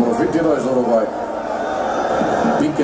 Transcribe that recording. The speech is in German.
Número 22 do Uruguai. Pique